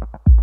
you